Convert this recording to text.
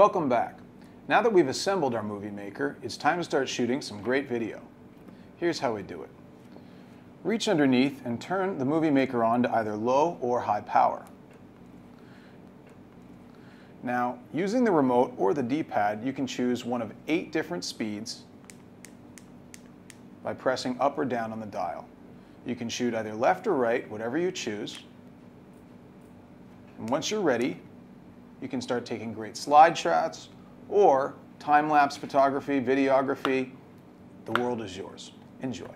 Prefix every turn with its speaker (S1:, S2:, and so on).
S1: Welcome back. Now that we've assembled our movie maker, it's time to start shooting some great video. Here's how we do it. Reach underneath and turn the movie maker on to either low or high power. Now, using the remote or the D-pad, you can choose one of eight different speeds by pressing up or down on the dial. You can shoot either left or right, whatever you choose. And once you're ready, you can start taking great slide shots or time-lapse photography, videography. The world is yours. Enjoy.